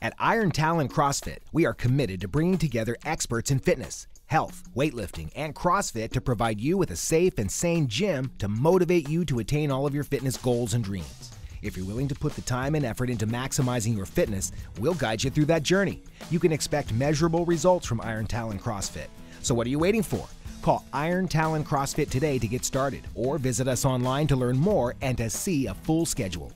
At Iron Talon CrossFit, we are committed to bringing together experts in fitness, health, weightlifting, and CrossFit to provide you with a safe and sane gym to motivate you to attain all of your fitness goals and dreams. If you're willing to put the time and effort into maximizing your fitness, we'll guide you through that journey. You can expect measurable results from Iron Talon CrossFit. So what are you waiting for? Call Iron Talon CrossFit today to get started or visit us online to learn more and to see a full schedule.